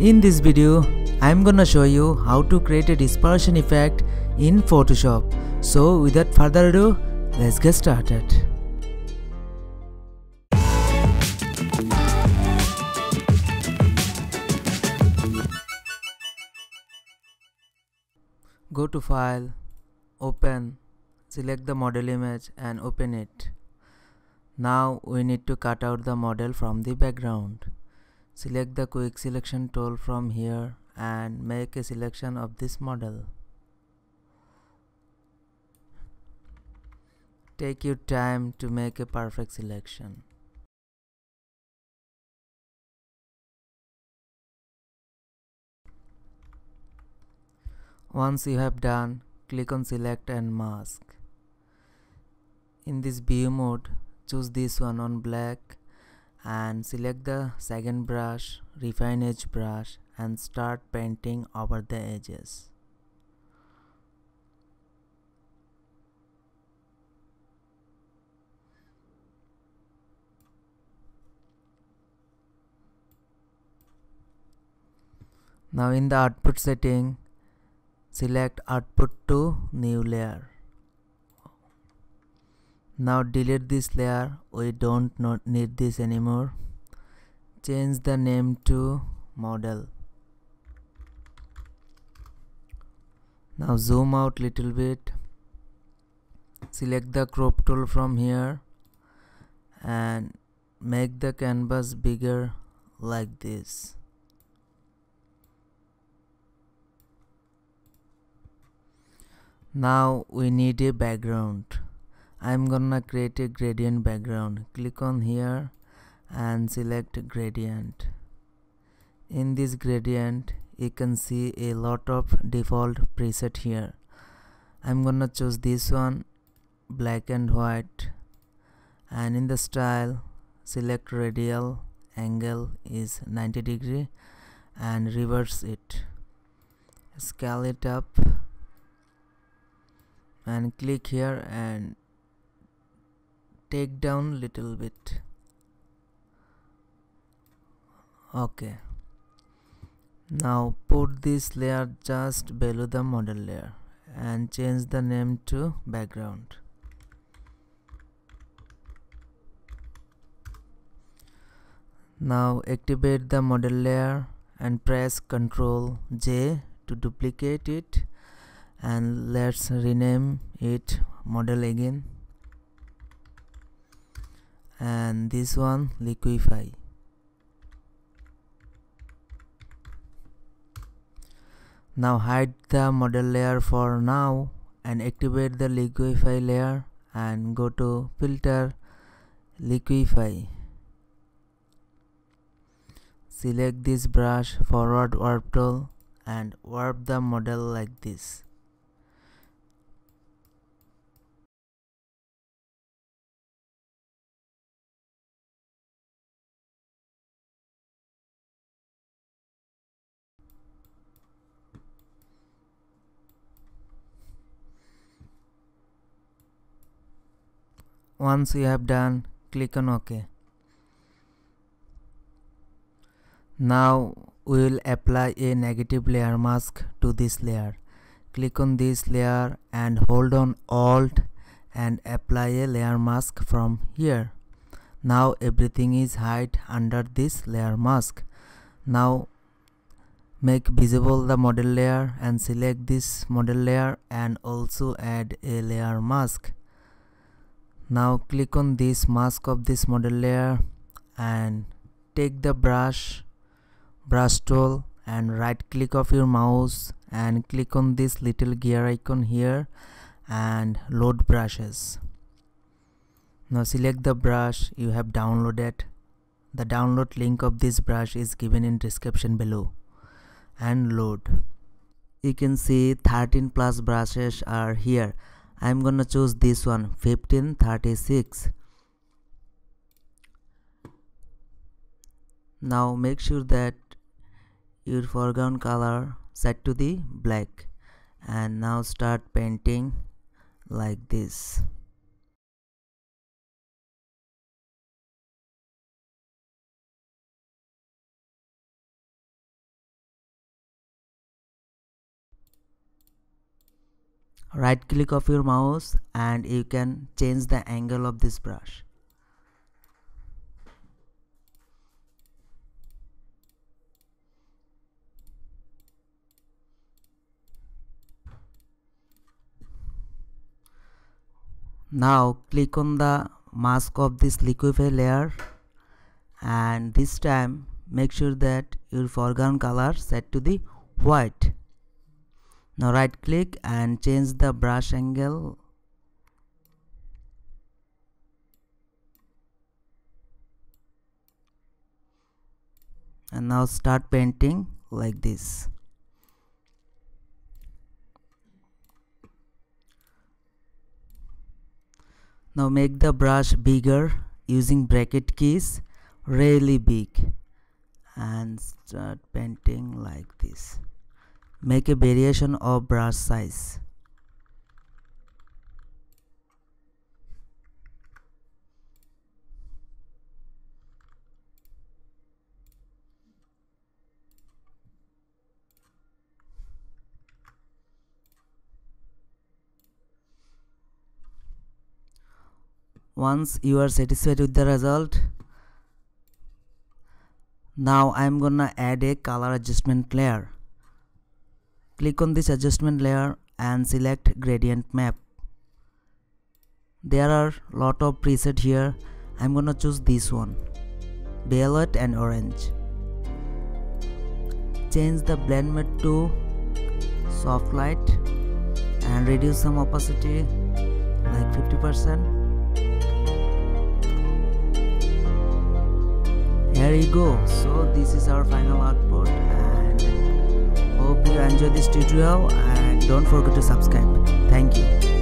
In this video, I'm gonna show you how to create a dispersion effect in Photoshop. So without further ado, let's get started. Go to file, open, select the model image and open it. Now we need to cut out the model from the background. Select the quick selection tool from here and make a selection of this model. Take your time to make a perfect selection. Once you have done, click on select and mask. In this view mode, choose this one on black and select the second brush, refine edge brush and start painting over the edges. Now in the output setting, select output to new layer now delete this layer. We don't need this anymore. Change the name to model. Now zoom out little bit. Select the crop tool from here and make the canvas bigger like this. Now we need a background I'm gonna create a gradient background. Click on here and select gradient. In this gradient you can see a lot of default preset here. I'm gonna choose this one black and white. And in the style select radial angle is 90 degree and reverse it. Scale it up and click here and take down little bit. Okay. Now put this layer just below the model layer and change the name to background. Now activate the model layer and press ctrl J to duplicate it and let's rename it model again and this one liquify now hide the model layer for now and activate the liquify layer and go to filter liquify select this brush forward warp tool and warp the model like this once you have done click on ok. Now we will apply a negative layer mask to this layer. Click on this layer and hold on alt and apply a layer mask from here. Now everything is hide under this layer mask. Now make visible the model layer and select this model layer and also add a layer mask now click on this mask of this model layer and take the brush brush tool and right click of your mouse and click on this little gear icon here and load brushes. Now select the brush you have downloaded. The download link of this brush is given in description below. And load. You can see 13 plus brushes are here I'm gonna choose this one 1536 now make sure that your foreground color set to the black. And now start painting like this right click of your mouse and you can change the angle of this brush. Now click on the mask of this liquify layer and this time make sure that your foreground color set to the white now right click and change the brush angle. And now start painting like this. Now make the brush bigger using bracket keys really big. And start painting like this make a variation of brush size. Once you are satisfied with the result now I'm gonna add a color adjustment layer click on this adjustment layer and select gradient map. There are lot of preset here. I'm gonna choose this one violet and orange. Change the blend mode to soft light and reduce some opacity like 50% here you go. So this is our final output hope you enjoy this tutorial and don't forget to subscribe. Thank you